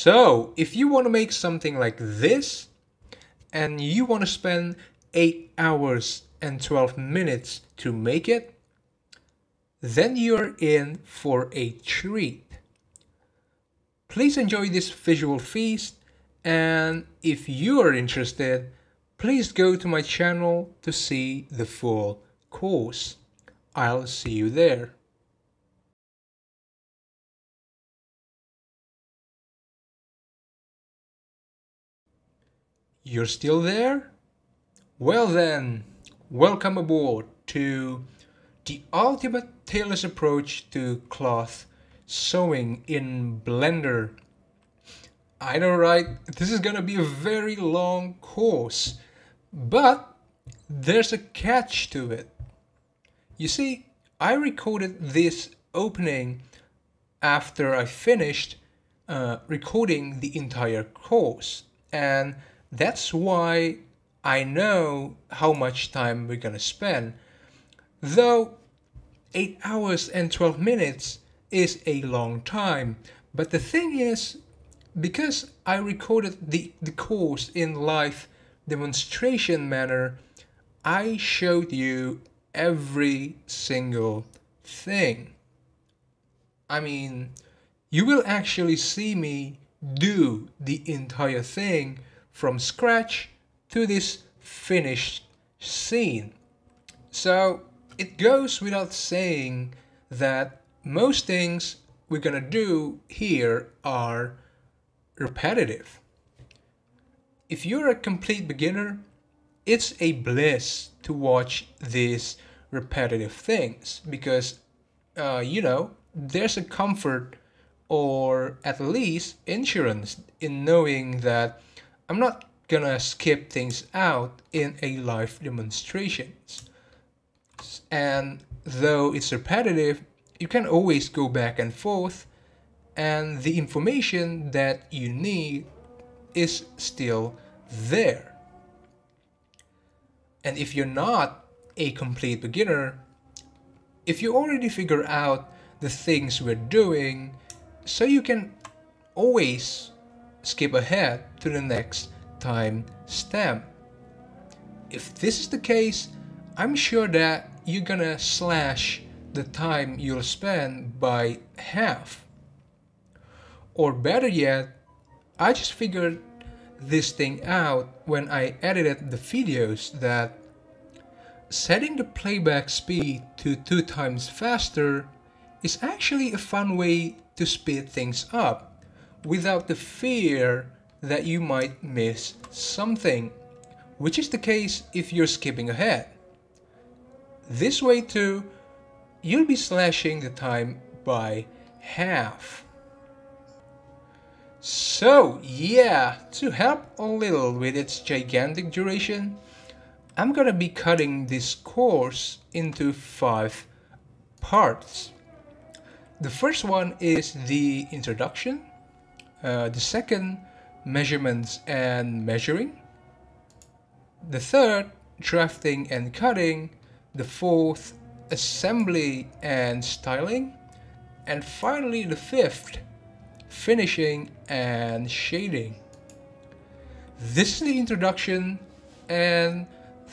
So, if you want to make something like this, and you want to spend 8 hours and 12 minutes to make it, then you're in for a treat. Please enjoy this visual feast, and if you are interested, please go to my channel to see the full course. I'll see you there. You're still there? Well then, welcome aboard to the ultimate tailor's approach to cloth sewing in Blender. I know right, this is gonna be a very long course, but there's a catch to it. You see, I recorded this opening after I finished uh, recording the entire course and that's why I know how much time we're gonna spend. Though 8 hours and 12 minutes is a long time, but the thing is, because I recorded the, the course in live demonstration manner, I showed you every single thing. I mean, you will actually see me do the entire thing from scratch to this finished scene. So it goes without saying that most things we're gonna do here are repetitive. If you're a complete beginner, it's a bliss to watch these repetitive things because, uh, you know, there's a comfort or at least insurance in knowing that I'm not gonna skip things out in a live demonstrations. And though it's repetitive, you can always go back and forth and the information that you need is still there. And if you're not a complete beginner, if you already figure out the things we're doing, so you can always skip ahead to the next time stamp. If this is the case, I'm sure that you're gonna slash the time you'll spend by half. Or better yet, I just figured this thing out when I edited the videos that setting the playback speed to two times faster is actually a fun way to speed things up without the fear that you might miss something, which is the case if you're skipping ahead. This way too, you'll be slashing the time by half. So yeah, to help a little with its gigantic duration, I'm gonna be cutting this course into five parts. The first one is the introduction, uh, the second measurements and measuring. The third, drafting and cutting. The fourth, assembly and styling. And finally the fifth, finishing and shading. This is the introduction and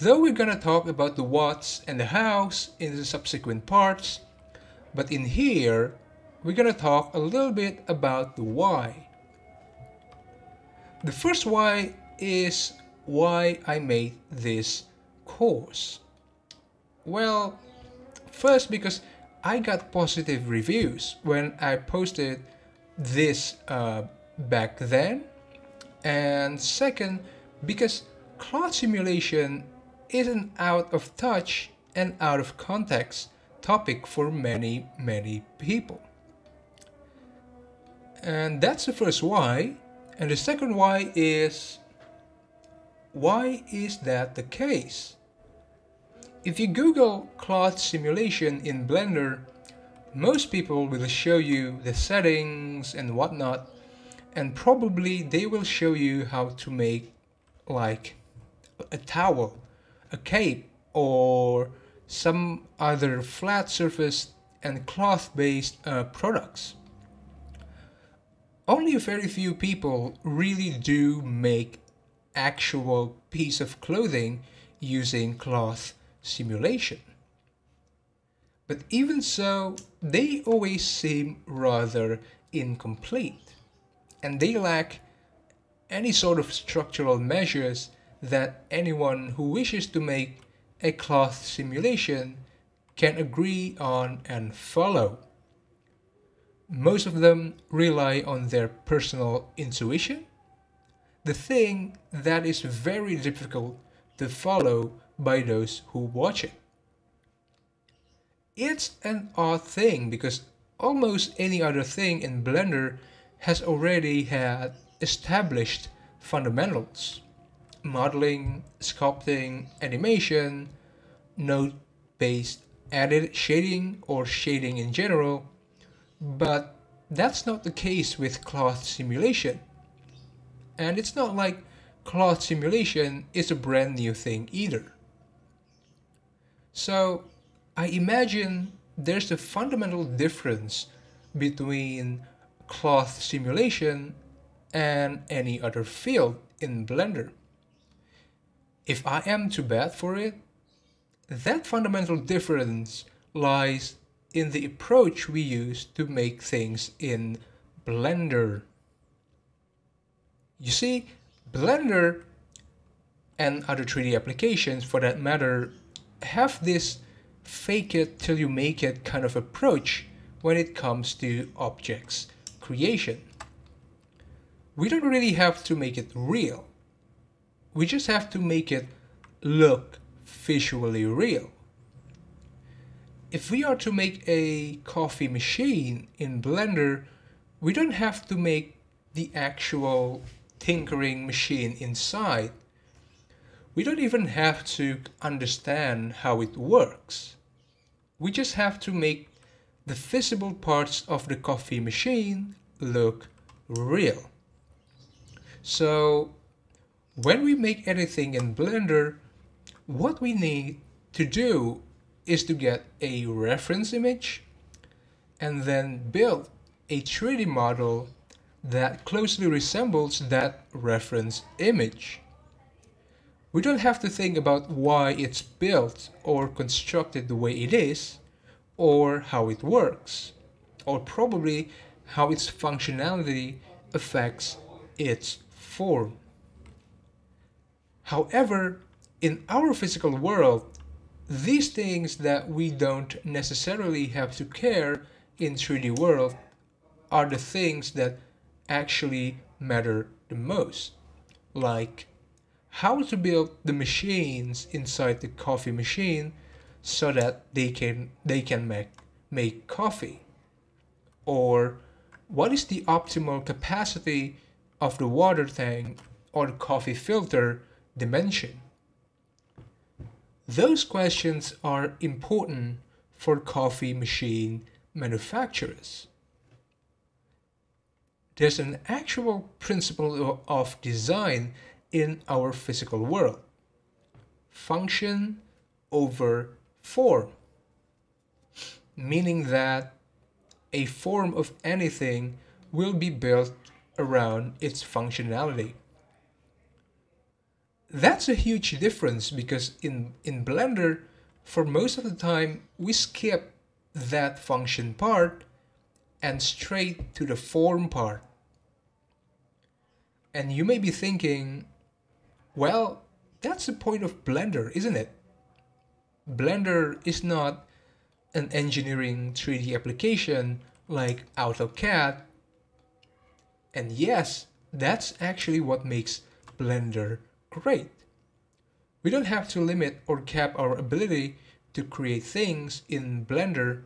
though we're gonna talk about the what's and the how's in the subsequent parts, but in here we're gonna talk a little bit about the why. The first why is why I made this course. Well, first because I got positive reviews when I posted this uh, back then. And second, because cloth simulation is an out of touch and out of context topic for many, many people. And that's the first why. And the second why is, why is that the case? If you Google cloth simulation in Blender, most people will show you the settings and whatnot, and probably they will show you how to make like a towel, a cape, or some other flat surface and cloth based uh, products. Only a very few people really do make actual piece of clothing using cloth simulation. But even so, they always seem rather incomplete, and they lack any sort of structural measures that anyone who wishes to make a cloth simulation can agree on and follow. Most of them rely on their personal intuition, the thing that is very difficult to follow by those who watch it. It's an odd thing because almost any other thing in Blender has already had established fundamentals. Modeling, sculpting, animation, node-based edit shading or shading in general, but that's not the case with cloth simulation. And it's not like cloth simulation is a brand new thing either. So I imagine there's a fundamental difference between cloth simulation and any other field in Blender. If I am too bad for it, that fundamental difference lies in the approach we use to make things in Blender. You see, Blender and other 3D applications for that matter have this fake it till you make it kind of approach when it comes to objects creation. We don't really have to make it real. We just have to make it look visually real. If we are to make a coffee machine in Blender, we don't have to make the actual tinkering machine inside. We don't even have to understand how it works. We just have to make the visible parts of the coffee machine look real. So when we make anything in Blender, what we need to do is to get a reference image and then build a 3D model that closely resembles that reference image. We don't have to think about why it's built or constructed the way it is, or how it works, or probably how its functionality affects its form. However, in our physical world, these things that we don't necessarily have to care in 3D world are the things that actually matter the most. Like how to build the machines inside the coffee machine so that they can they can make make coffee or what is the optimal capacity of the water tank or coffee filter dimension those questions are important for coffee machine manufacturers there's an actual principle of design in our physical world. Function over form. Meaning that a form of anything will be built around its functionality. That's a huge difference because in, in Blender, for most of the time, we skip that function part and straight to the form part. And you may be thinking, well, that's the point of Blender, isn't it? Blender is not an engineering 3D application like AutoCAD. And yes, that's actually what makes Blender great. We don't have to limit or cap our ability to create things in Blender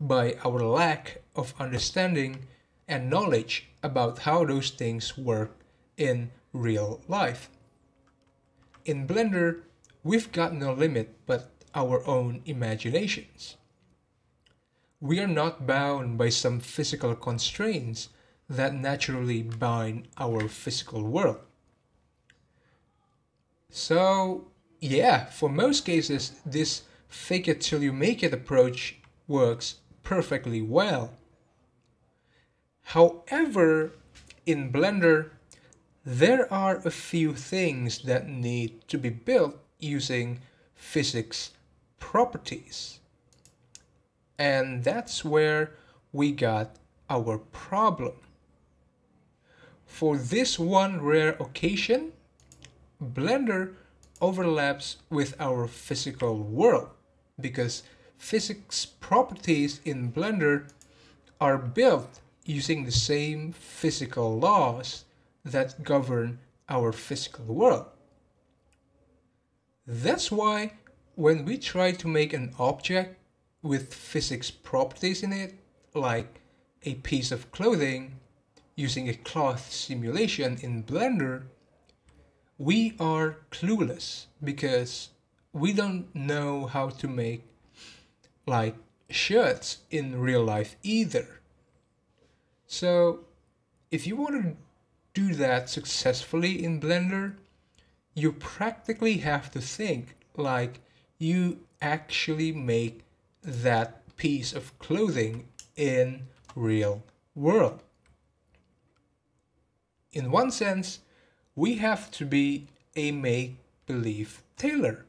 by our lack of understanding and knowledge about how those things work in real life. In Blender, we've got no limit but our own imaginations. We are not bound by some physical constraints that naturally bind our physical world. So, yeah, for most cases, this fake it till you make it approach works perfectly well. However, in Blender, there are a few things that need to be built using physics properties. And that's where we got our problem. For this one rare occasion, Blender overlaps with our physical world because physics properties in Blender are built using the same physical laws that govern our physical world. That's why when we try to make an object with physics properties in it, like a piece of clothing, using a cloth simulation in Blender, we are clueless because we don't know how to make like shirts in real life either. So if you want to do that successfully in Blender, you practically have to think like you actually make that piece of clothing in real world. In one sense, we have to be a make-believe tailor.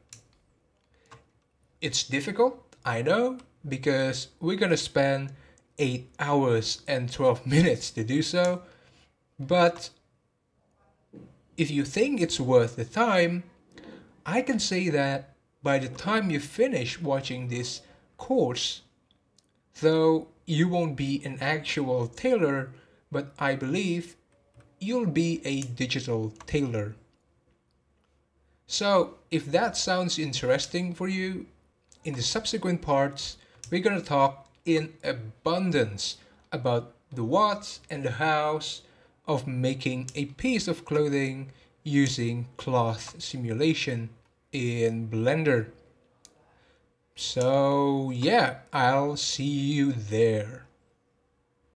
It's difficult, I know, because we're gonna spend 8 hours and 12 minutes to do so, but if you think it's worth the time, I can say that by the time you finish watching this course, though you won't be an actual tailor, but I believe you'll be a digital tailor. So if that sounds interesting for you, in the subsequent parts, we're gonna talk in abundance about the what and the hows of making a piece of clothing using cloth simulation in Blender. So yeah, I'll see you there.